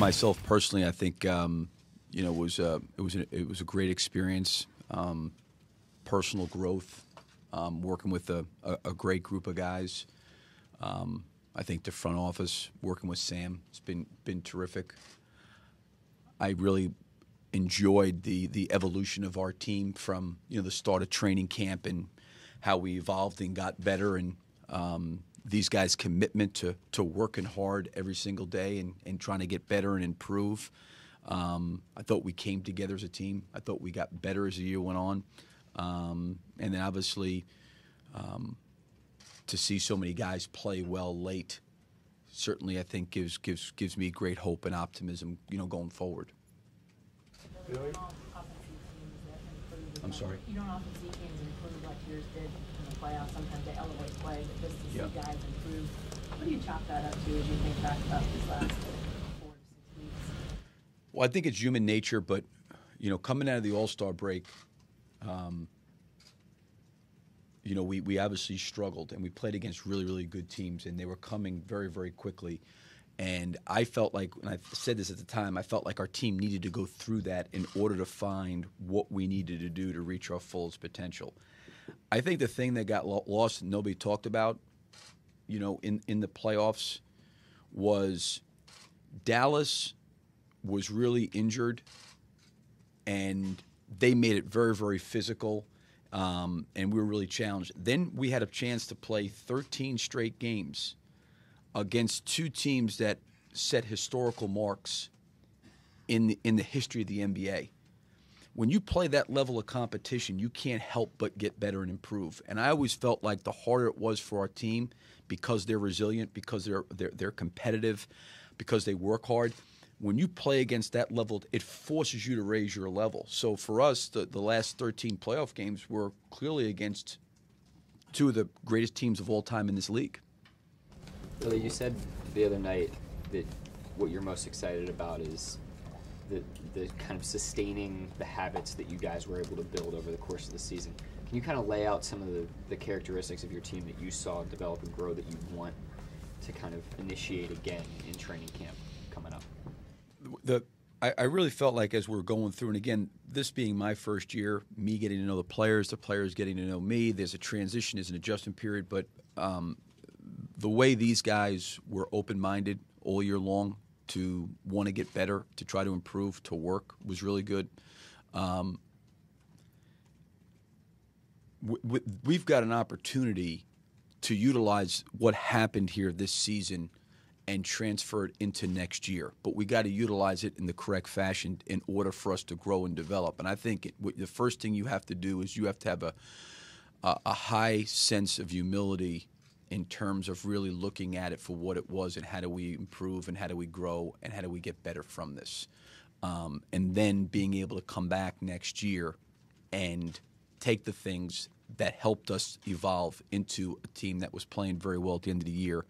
myself personally, I think um, you know was a, it was a, it was a great experience, um, personal growth, um, working with a, a, a, great group of guys. Um, I think the front office working with Sam has been been terrific. I really enjoyed the the evolution of our team from you know the start of training camp and how we evolved and got better and um, these guys' commitment to to working hard every single day and, and trying to get better and improve. Um, I thought we came together as a team. I thought we got better as the year went on, um, and then obviously um, to see so many guys play well late certainly I think gives gives gives me great hope and optimism, you know, going forward. I'm sorry. You don't often see teams improve like yours did playoffs. Sometimes they elevate play, but just to see guys improve. What do you chalk that up to as you think back about this last four to six weeks? Well, I think it's human nature, but you know, coming out of the All Star break, um, you know, we, we obviously struggled and we played against really, really good teams and they were coming very, very quickly. And I felt like, and I said this at the time, I felt like our team needed to go through that in order to find what we needed to do to reach our fullest potential. I think the thing that got lost and nobody talked about, you know, in, in the playoffs was Dallas was really injured and they made it very, very physical um, and we were really challenged. Then we had a chance to play 13 straight games against two teams that set historical marks in the, in the history of the NBA. When you play that level of competition, you can't help but get better and improve. And I always felt like the harder it was for our team because they're resilient, because they're they're, they're competitive, because they work hard when you play against that level, it forces you to raise your level. So for us, the, the last 13 playoff games were clearly against two of the greatest teams of all time in this league. Billy, you said the other night that what you're most excited about is the, the kind of sustaining the habits that you guys were able to build over the course of the season. Can you kind of lay out some of the, the characteristics of your team that you saw develop and grow that you want to kind of initiate again in training camp coming up? the I, I, really felt like as we are going through, and again, this being my first year, me getting to know the players, the players getting to know me. There's a transition, there's an adjustment period, but um, the way these guys were open-minded all year long to want to get better, to try to improve, to work was really good. Um, we've got an opportunity to utilize what happened here this season and transfer it into next year. But we got to utilize it in the correct fashion in order for us to grow and develop. And I think it, the first thing you have to do is you have to have a, a, a high sense of humility in terms of really looking at it for what it was and how do we improve and how do we grow and how do we get better from this. Um, and then being able to come back next year and take the things that helped us evolve into a team that was playing very well at the end of the year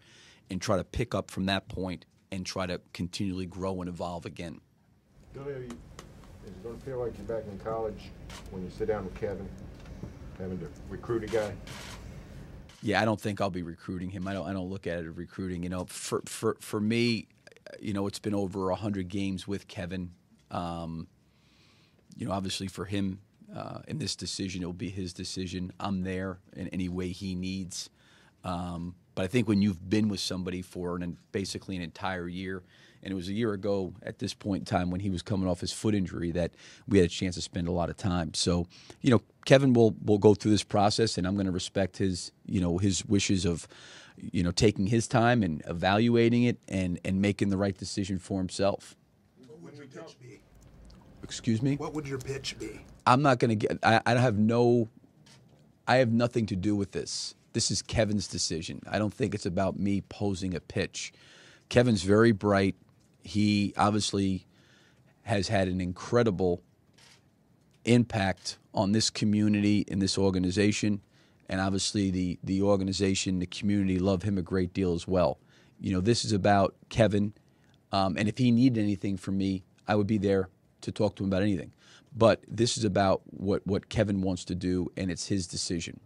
and try to pick up from that point and try to continually grow and evolve again. Is it going to feel like you're back in college when you sit down with Kevin, having to recruit a guy? Yeah, I don't think I'll be recruiting him. I don't. I don't look at it as recruiting. You know, for for for me, you know, it's been over hundred games with Kevin. Um, you know, obviously for him uh, in this decision, it'll be his decision. I'm there in any way he needs. Um, but I think when you've been with somebody for an, basically an entire year, and it was a year ago at this point in time when he was coming off his foot injury that we had a chance to spend a lot of time. So, you know, Kevin will will go through this process, and I'm going to respect his you know his wishes of you know taking his time and evaluating it and and making the right decision for himself. What would your pitch be? Excuse me. What would your pitch be? I'm not going to get. I, I have no. I have nothing to do with this this is Kevin's decision. I don't think it's about me posing a pitch. Kevin's very bright. He obviously has had an incredible impact on this community in this organization. And obviously, the, the organization, the community love him a great deal as well. You know, this is about Kevin. Um, and if he needed anything from me, I would be there to talk to him about anything. But this is about what, what Kevin wants to do, and it's his decision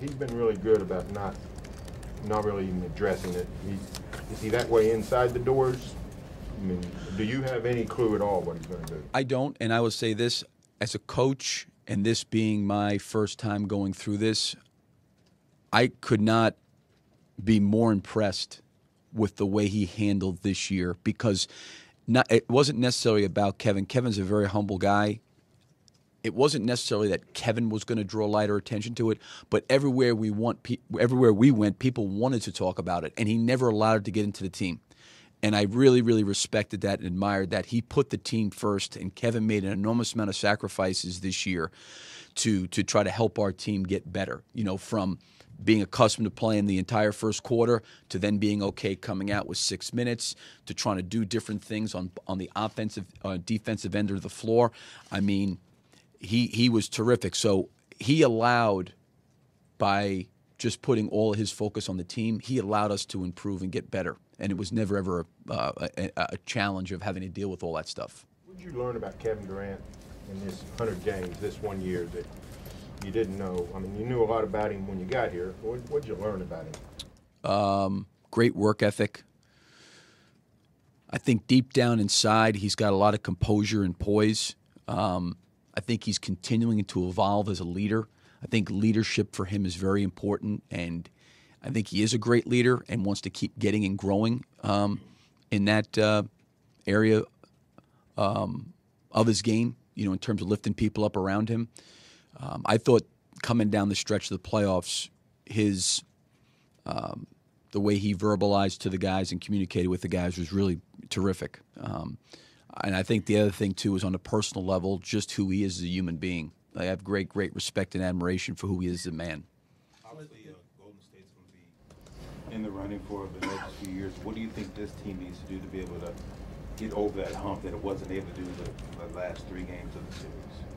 he's been really good about not not really even addressing it. Is he that way inside the doors I mean, do you have any clue at all what he's going to do? I don't, and I will say this as a coach, and this being my first time going through this, I could not be more impressed with the way he handled this year because not, it wasn't necessarily about Kevin. Kevin's a very humble guy. It wasn't necessarily that Kevin was going to draw lighter attention to it, but everywhere we want, pe- everywhere we went, people wanted to talk about it, and he never allowed it to get into the team. And I really, really respected that and admired that. He put the team first, and Kevin made an enormous amount of sacrifices this year to to try to help our team get better. You know, from being accustomed to playing the entire first quarter to then being okay coming out with six minutes to trying to do different things on on the offensive uh, defensive end of the floor. I mean, he he was terrific. So he allowed by just putting all of his focus on the team, he allowed us to improve and get better. And it was never ever a, uh, a, a challenge of having to deal with all that stuff. What did you learn about Kevin Durant in this 100 games, this one year that you didn't know? I mean, you knew a lot about him when you got here. What did you learn about him? Um, great work ethic. I think deep down inside, he's got a lot of composure and poise. Um, I think he's continuing to evolve as a leader. I think leadership for him is very important, and I think he is a great leader and wants to keep getting and growing um, in that uh, area um, of his game. You know, in terms of lifting people up around him. Um, I thought coming down the stretch of the playoffs, his um, the way he verbalized to the guys and communicated with the guys was really terrific. Um, and I think the other thing too is on a personal level, just who he is as a human being. I have great, great respect and admiration for who he is as a man. Obviously, uh, Golden State's going to be in the running for the next few years. What do you think this team needs to do to be able to get over that hump that it wasn't able to do the, the last three games of the series?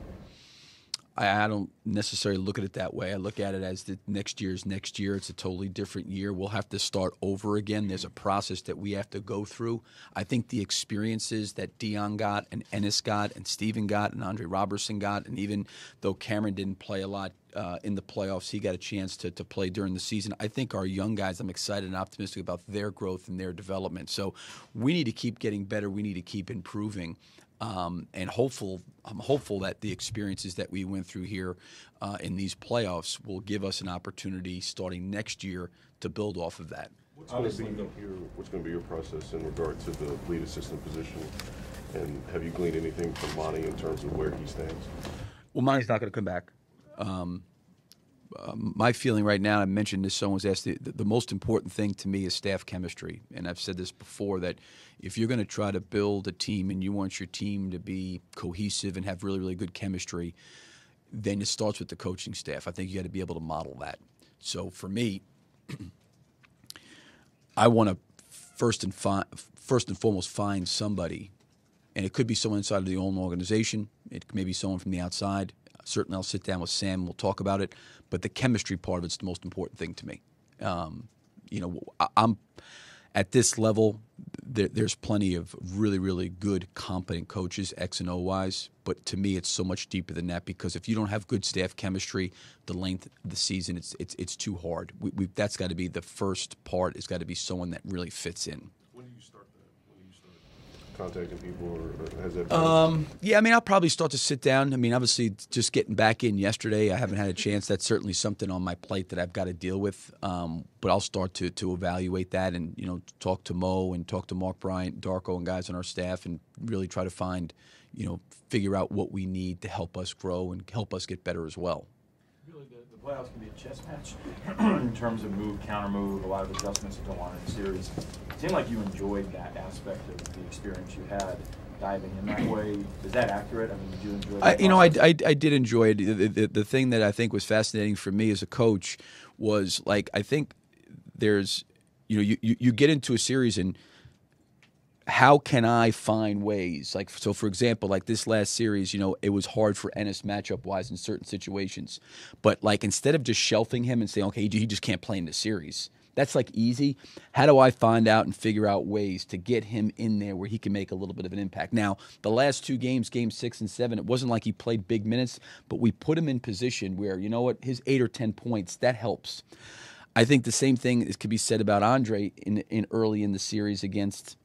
I, I don't necessarily look at it that way. I look at it as the next year's next year. It's a totally different year. We'll have to start over again. There's a process that we have to go through. I think the experiences that Dion got and Enes got and Steven got and Andre Roberson got, and even though Cameron didn't play a lot uh, in the playoffs, he got a chance to, to play during the season. I think our young guys, I'm excited and optimistic about their growth and their development. So we need to keep getting better. We need to keep improving. Um, and hopeful, I'm hopeful that the experiences that we went through here uh, in these playoffs will give us an opportunity starting next year to build off of that. What's going to be your What's going to be your process in regard to the lead assistant position? And have you gleaned anything from Monty in terms of where he stands? Well, Monty's not going to come back. Um, my feeling right now, I mentioned this, someone was asked, the, the most important thing to me is staff chemistry. And I've said this before that if you're going to try to build a team and you want your team to be cohesive and have really, really good chemistry, then it starts with the coaching staff. I think you got to be able to model that. So for me, I want to first and fi- first and foremost find somebody, and it could be someone inside of the own organization. It may be someone from the outside. Certainly, I'll sit down with Sam. and We'll talk about it. But the chemistry part of it's the most important thing to me. Um, you know, I'm at this level. There, there's plenty of really, really good, competent coaches, X and O wise. But to me, it's so much deeper than that because if you don't have good staff chemistry, the length of the season, it's it's it's too hard. We, we, that's got to be the first part. It's got to be someone that really fits in. When do you start that? When do you start contacting people, or, or has? Um, yeah, I mean, I'll probably start to sit down. I mean, obviously, just getting back in yesterday, I haven't had a chance. That's certainly something on my plate that I've got to deal with. Um, but I'll start to to evaluate that and you know talk to Mo and talk to Mark Bryant, Darko, and guys on our staff, and really try to find, you know, figure out what we need to help us grow and help us get better as well. Really, the, the playoffs can be a chess match in terms of move, counter move, a lot of adjustments that go on in the series. It seemed like you enjoyed that aspect of the experience you had diving in that way. Is that accurate? I mean, did you enjoy I, you know, I. I, I did enjoy it. The, the, the thing that I think was fascinating for me as a coach was like I think there's, you know, you, you, you get into a series and how can I find ways? Like, so for example, like this last series, you know, it was hard for Enes matchup wise in certain situations. But like, instead of just shelving him and saying, okay, he just can't play in the series, that's like easy. How do I find out and figure out ways to get him in there where he can make a little bit of an impact? Now, the last two games, game six and seven, it wasn't like he played big minutes, but we put him in position where, you know what, his eight or 10 points, that helps. I think the same thing is, could be said about Andre in, in early in the series against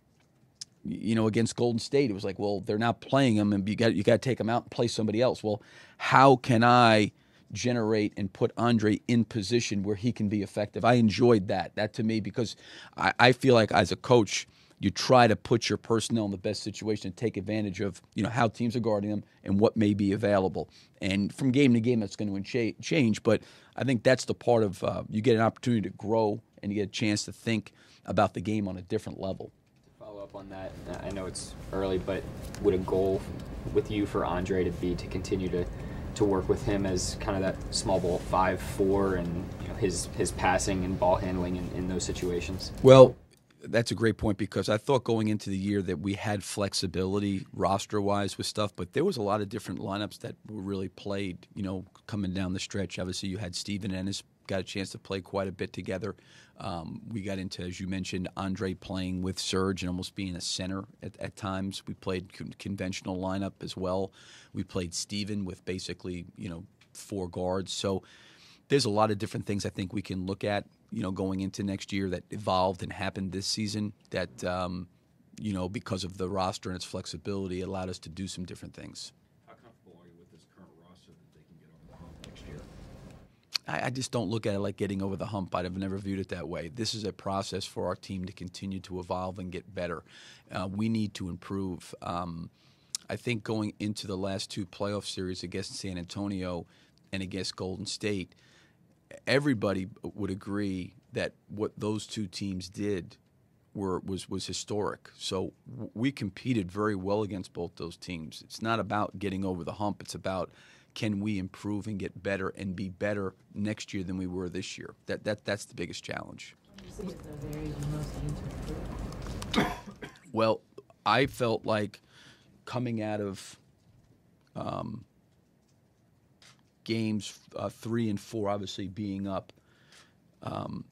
you know, against Golden State, it was like, well, they're not playing him, and you got you got to take him out and play somebody else. Well, how can I generate and put Andre in position where he can be effective? I enjoyed that. That to me because I, I feel like as a coach, you try to put your personnel in the best situation and take advantage of you know how teams are guarding them and what may be available. And from game to game, that's going to change. But I think that's the part of uh, you get an opportunity to grow and you get a chance to think about the game on a different level up on that? I know it's early, but would a goal with you for Andre to be to continue to to work with him as kind of that small ball five four and you know, his his passing and ball handling in, in those situations? Well, that's a great point because I thought going into the year that we had flexibility roster wise with stuff, but there was a lot of different lineups that were really played. You know, coming down the stretch, obviously you had Steven Enes got a chance to play quite a bit together. Um, we got into, as you mentioned, Andre playing with Serge and almost being a center at, at times. We played con- conventional lineup as well. We played Steven with basically, you know, four guards. So there's a lot of different things I think we can look at, you know, going into next year that evolved and happened this season that, um, you know, because of the roster and its flexibility, allowed us to do some different things. I, I just don't look at it like getting over the hump. I've never viewed it that way. This is a process for our team to continue to evolve and get better. Uh, we need to improve. Um, I think going into the last two playoff series against San Antonio and against Golden State, everybody would agree that what those two teams did were was was historic. So we competed very well against both those teams. It's not about getting over the hump. It's about can we improve and get better and be better next year than we were this year? That that that's the biggest challenge. Well, I felt like coming out of um, games uh, three and four, obviously being up, um,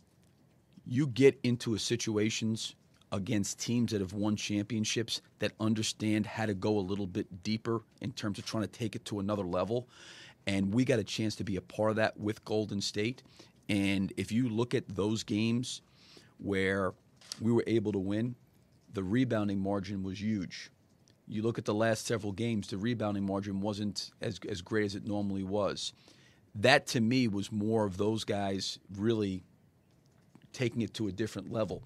you get into a situations against teams that have won championships that understand how to go a little bit deeper in terms of trying to take it to another level. And we got a chance to be a part of that with Golden State. And if you look at those games where we were able to win, the rebounding margin was huge. You look at the last several games, the rebounding margin wasn't as, as great as it normally was. That to me was more of those guys really taking it to a different level.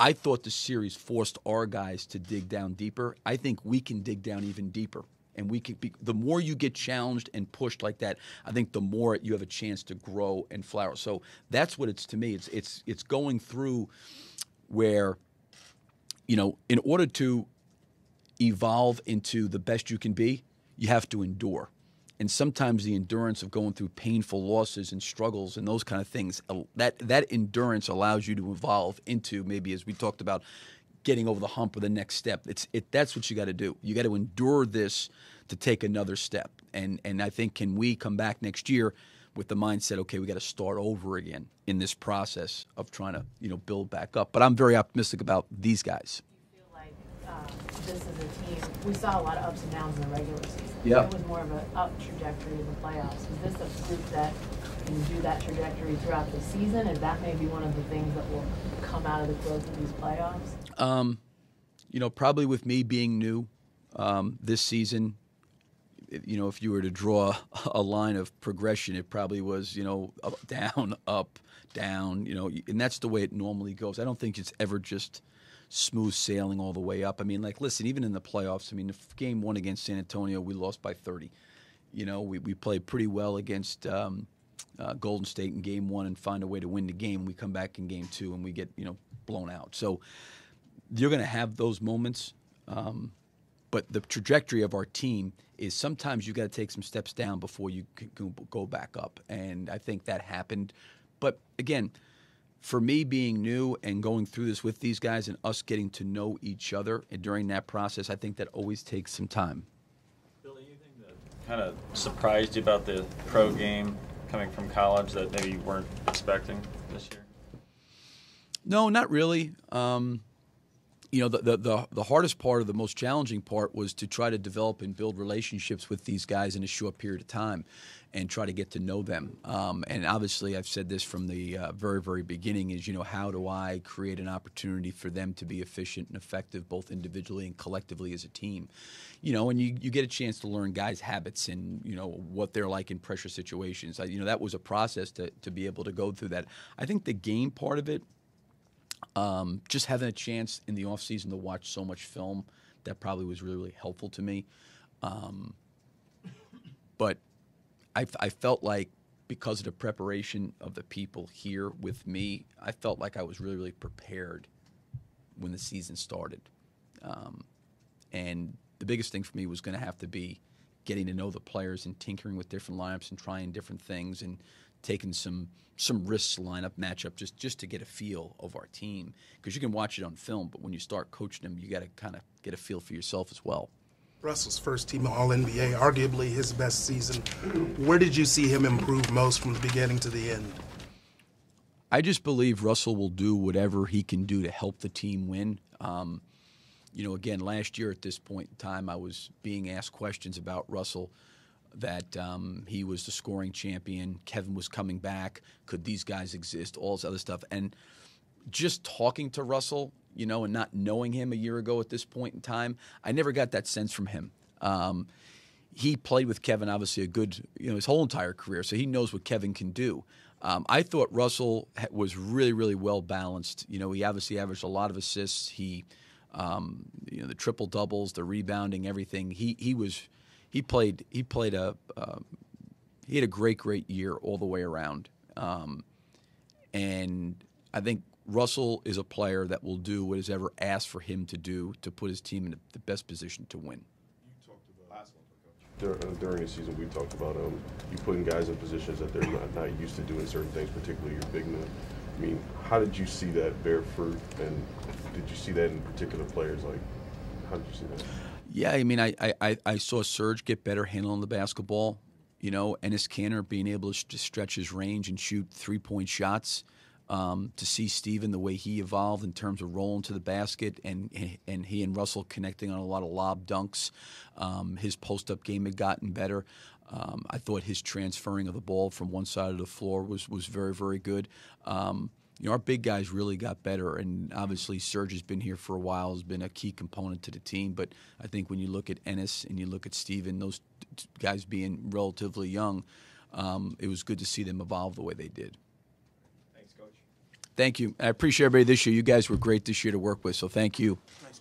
I thought the series forced our guys to dig down deeper. I think we can dig down even deeper. And we can be, the more you get challenged and pushed like that, I think the more you have a chance to grow and flower. So that's what it's to me. It's it's it's going through where, you know, in order to evolve into the best you can be, you have to endure and sometimes the endurance of going through painful losses and struggles and those kind of things uh, that that endurance allows you to evolve into maybe as we talked about getting over the hump or the next step. It's it that's what you got to do. You got to endure this to take another step. And and I think can we come back next year with the mindset okay we got to start over again in this process of trying to you know build back up? But I'm very optimistic about these guys you feel like uh, this is a team we saw a lot of ups and downs in the regular season yeah. It was more of an up trajectory in the playoffs. Is this a group that can do that trajectory throughout the season? And that may be one of the things that will come out of the growth of these playoffs? Um, you know, probably with me being new um, this season, you know, if you were to draw a line of progression, it probably was, you know, up, down, up, down, you know, and that's the way it normally goes. I don't think it's ever just – smooth sailing all the way up. I mean, like, listen, even in the playoffs, I mean, the game one against San Antonio, we lost by 30. You know, we, we played pretty well against um, uh, Golden State in game one and find a way to win the game. We come back in game two and we get, you know, blown out. So you're going to have those moments. Um, but the trajectory of our team is sometimes you got to take some steps down before you can go back up. And I think that happened. But again, for me being new and going through this with these guys and us getting to know each other and during that process, I think that always takes some time. Billy, anything that kind of surprised you about the pro game coming from college that maybe you weren't expecting this year? No, not really. Um, you know, the, the, the, the hardest part or the most challenging part was to try to develop and build relationships with these guys in a short period of time and try to get to know them. Um, and obviously, I've said this from the uh, very, very beginning is, you know, how do I create an opportunity for them to be efficient and effective both individually and collectively as a team? You know, and you, you get a chance to learn guys' habits and, you know, what they're like in pressure situations. I, you know, that was a process to, to be able to go through that. I think the game part of it, um, just having a chance in the off season to watch so much film, that probably was really, really helpful to me. Um, but I, I felt like because of the preparation of the people here with me, I felt like I was really, really prepared when the season started. Um, and the biggest thing for me was going to have to be getting to know the players and tinkering with different lineups and trying different things and taking some some risks lineup matchup just just to get a feel of our team because you can watch it on film, but when you start coaching them, you got to kind of get a feel for yourself as well. Russell's first team All NBA, arguably his best season. Where did you see him improve most from the beginning to the end? I just believe Russell will do whatever he can do to help the team win. Um, you know, again, last year at this point in time, I was being asked questions about Russell that um, he was the scoring champion. Kevin was coming back. Could these guys exist? All this other stuff. And just talking to Russell, you know, and not knowing him a year ago at this point in time, I never got that sense from him. Um, he played with Kevin, obviously, a good, you know, his whole entire career, so he knows what Kevin can do. Um, I thought Russell was really, really well balanced. You know, he obviously averaged a lot of assists. He, um, you know, the triple doubles, the rebounding, everything. He he was, he played he played a um, he had a great great year all the way around. Um, and I think Russell is a player that will do what is ever asked for him to do to put his team in the best position to win. Dur- uh, During the season, we talked about um, you putting guys in positions that they're not, not used to doing certain things, particularly your big men. I mean, how did you see that bear fruit, and did you see that in particular players? Like, how did you see that? Yeah, I mean, I, I, I saw Serge get better handling the basketball. You know, Enes Kanter being able to, to stretch his range and shoot three point shots. Um, to see Steven the way he evolved in terms of rolling to the basket and and he and Russell connecting on a lot of lob dunks. Um, his post up game had gotten better. Um, I thought his transferring of the ball from one side of the floor was was very very good. Um, you know, our big guys really got better, and obviously Serge has been here for a while, has been a key component to the team. But I think when you look at Enes and you look at Steven, those guys being relatively young, um, it was good to see them evolve the way they did. Thanks, Coach. Thank you. I appreciate everybody this year. You guys were great this year to work with, so thank you. Coach.